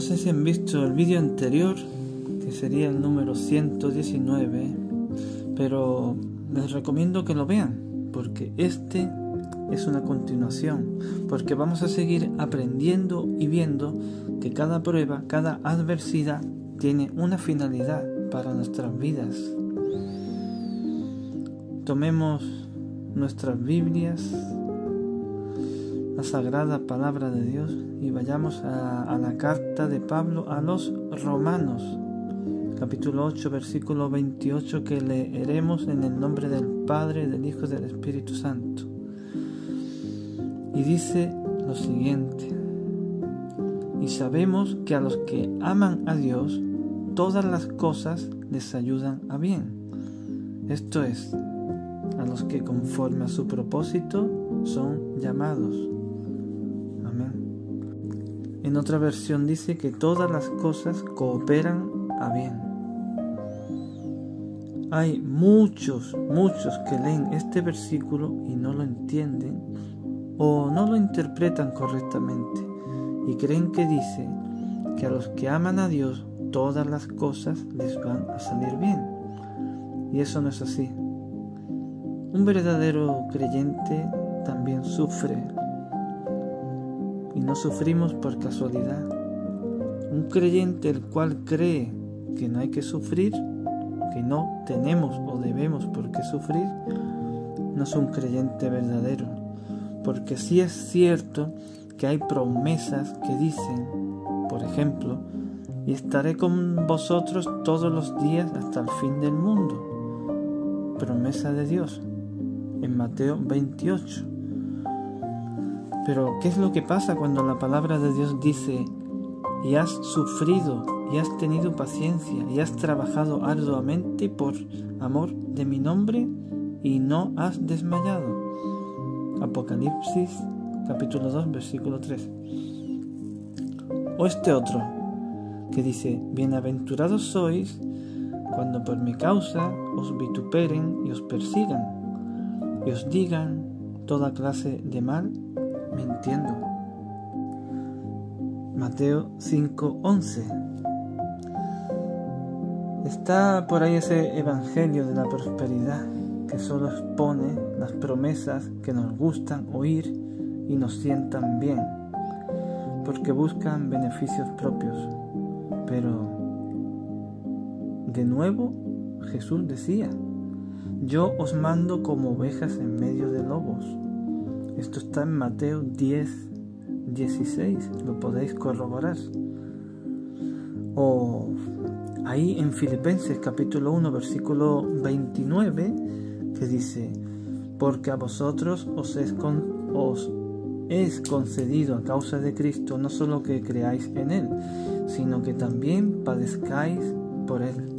sé si han visto el vídeo anterior, que sería el número 119, pero les recomiendo que lo vean, porque este es una continuación, porque vamos a seguir aprendiendo y viendo que cada prueba, cada adversidad tiene una finalidad para nuestras vidas. Tomemos nuestras Biblias, la sagrada palabra de Dios y vayamos a, la carta de Pablo a los romanos, capítulo 8, versículo 28 que leeremos en el nombre del Padre, del Hijo y del Espíritu Santo. Y dice lo siguiente, y sabemos que a los que aman a Dios, todas las cosas les ayudan a bien. Esto es, a los que conforme a su propósito son llamados. En otra versión dice que todas las cosas cooperan a bien. Hay muchos, muchos que leen este versículo y no lo entienden o no lo interpretan correctamente y creen que dice que a los que aman a Dios todas las cosas les van a salir bien. Y eso no es así. Un verdadero creyente también sufre no sufrimos por casualidad. Un creyente el cual cree que no hay que sufrir, que no tenemos o debemos por qué sufrir, no es un creyente verdadero porque sí es cierto que hay promesas que dicen, por ejemplo, y estaré con vosotros todos los días hasta el fin del mundo. Promesa de Dios en Mateo 28. Pero, ¿qué es lo que pasa cuando la palabra de Dios dice, y has sufrido, y has tenido paciencia, y has trabajado arduamente por amor de mi nombre, y no has desmayado? Apocalipsis capítulo 2 versículo 3. O este otro que dice, bienaventurados sois cuando por mi causa os vituperen y os persigan y os digan toda clase de mal mintiendo. Mateo 5:11 Está por ahí ese evangelio de la prosperidad que solo expone las promesas que nos gustan oír y nos sientan bien, porque buscan beneficios propios. Pero, de nuevo, Jesús decía, yo os mando como ovejas en medio de lobos. Esto está en Mateo 10, 16, lo podéis corroborar. O ahí en Filipenses capítulo 1, versículo 29, que dice, porque a vosotros os es, es concedido a causa de Cristo no solo que creáis en Él, sino que también padezcáis por Él.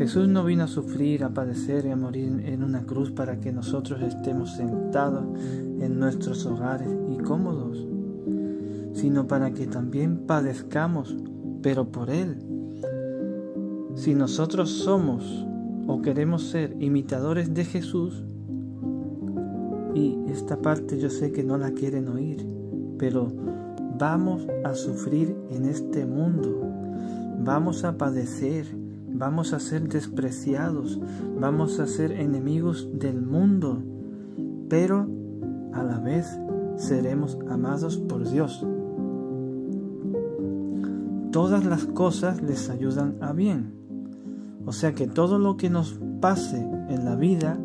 Jesús no vino a sufrir, a padecer y a morir en una cruz para que nosotros estemos sentados en nuestros hogares y cómodos, sino para que también padezcamos, pero por Él. Si nosotros somos o queremos ser imitadores de Jesús, y esta parte yo sé que no la quieren oír, pero vamos a sufrir en este mundo, vamos a padecer, vamos a ser despreciados, vamos a ser enemigos del mundo, pero a la vez seremos amados por Dios. Todas las cosas les ayudan a bien. O sea que todo lo que nos pase en la vida,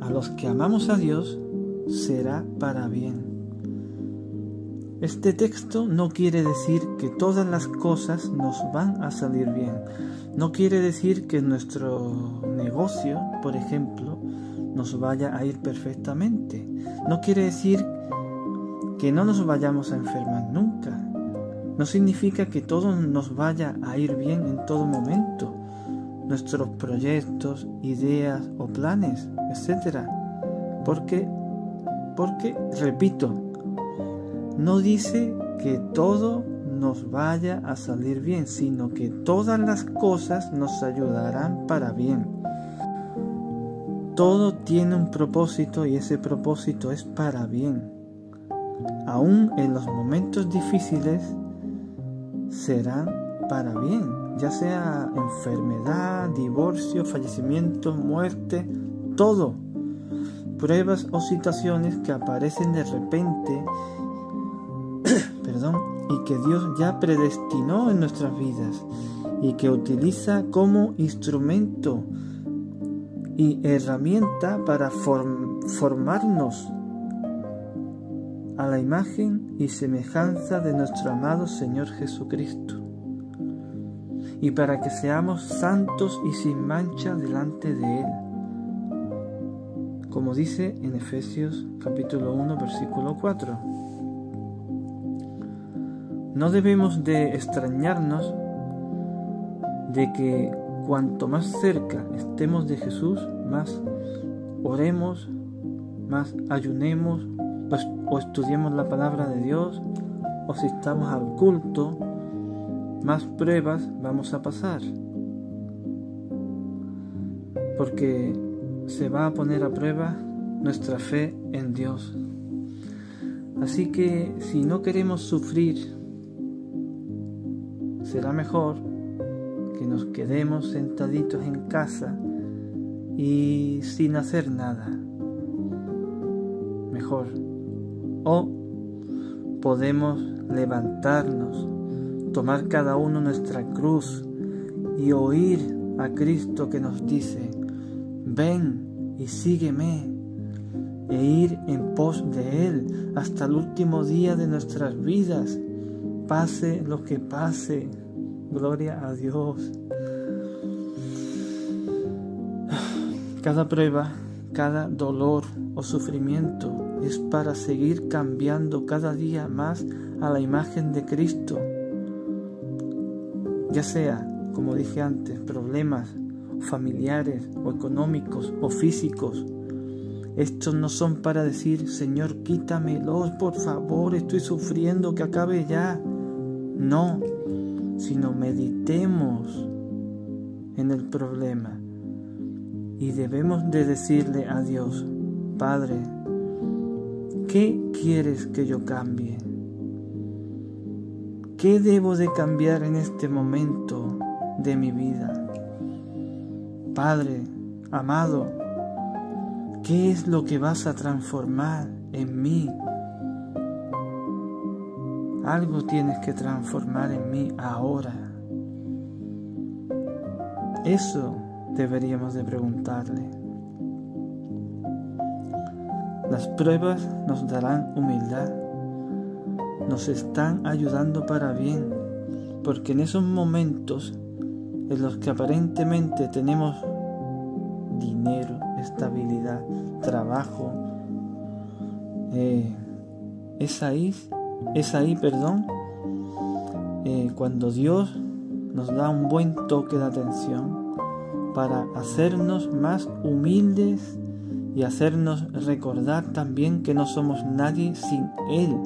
a los que amamos a Dios, será para bien. Este texto no quiere decir que todas las cosas nos van a salir bien. No quiere decir que nuestro negocio, por ejemplo, nos vaya a ir perfectamente. No quiere decir que no nos vayamos a enfermar nunca. No significa que todo nos vaya a ir bien en todo momento nuestros proyectos, ideas o planes, etc. Porque, porque, repito, no dice que todo nos vaya a salir bien, sino que todas las cosas nos ayudarán para bien. Todo tiene un propósito y ese propósito es para bien. aún en los momentos difíciles, serán para bien, ya sea enfermedad, divorcio, fallecimiento, muerte, todo. Pruebas o situaciones que aparecen de repente, y que Dios ya predestinó en nuestras vidas y que utiliza como instrumento y herramienta para formarnos a la imagen y semejanza de nuestro amado Señor Jesucristo, y para que seamos santos y sin mancha delante de Él, como dice en Efesios capítulo 1 versículo 4. No debemos de extrañarnos de que cuanto más cerca estemos de Jesús, más oremos, más ayunemos, pues, o estudiemos la palabra de Dios, o si estamos al culto, más pruebas vamos a pasar. Porque se va a poner a prueba nuestra fe en Dios. Así que si no queremos sufrir, será mejor que nos quedemos sentaditos en casa y sin hacer nada. Mejor. O podemos levantarnos, tomar cada uno nuestra cruz y oír a Cristo que nos dice, ven y sígueme, e ir en pos de Él hasta el último día de nuestras vidas, pase lo que pase. Gloria a Dios. Cada prueba, cada dolor o sufrimiento es para seguir cambiando cada día más a la imagen de Cristo. Ya sea, como dije antes, problemas familiares o económicos o físicos. Estos no son para decir, Señor, quítamelos, por favor, estoy sufriendo, que acabe ya. No, sino meditemos en el problema y debemos de decirle a Dios, Padre, ¿qué quieres que yo cambie? ¿Qué debo de cambiar en este momento de mi vida? Padre, amado, ¿qué es lo que vas a transformar en mí algo tienes que transformar en mí ahora. Eso deberíamos de preguntarle. Las pruebas nos darán humildad, nos están ayudando para bien, porque en esos momentos en los que aparentemente tenemos dinero, estabilidad, trabajo, eh, es ahí es ahí, perdón, eh, cuando Dios nos da un buen toque de atención para hacernos más humildes y hacernos recordar también que no somos nadie sin Él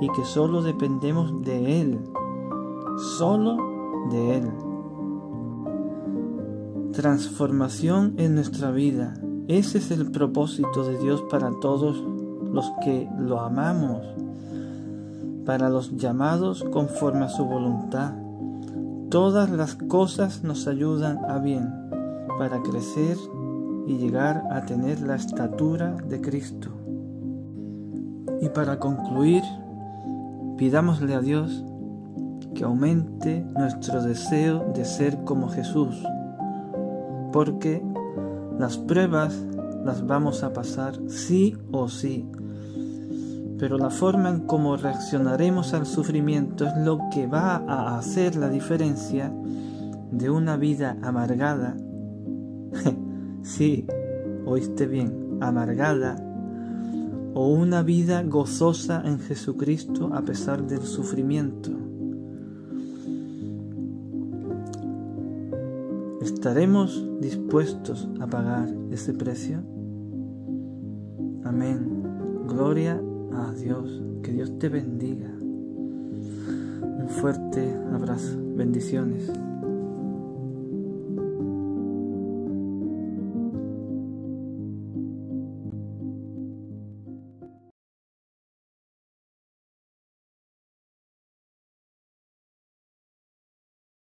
y que solo dependemos de Él, solo de Él. Transformación en nuestra vida. Ese es el propósito de Dios para todos los que lo amamos para los llamados conforme a su voluntad. Todas las cosas nos ayudan a bien para crecer y llegar a tener la estatura de Cristo. Y para concluir, pidámosle a Dios que aumente nuestro deseo de ser como Jesús, porque las pruebas las vamos a pasar sí o sí pero la forma en cómo reaccionaremos al sufrimiento es lo que va a hacer la diferencia de una vida amargada. sí, oíste bien, amargada, o una vida gozosa en Jesucristo a pesar del sufrimiento. ¿Estaremos dispuestos a pagar ese precio? Amén. Gloria Dios, que Dios te bendiga. Un fuerte abrazo, bendiciones.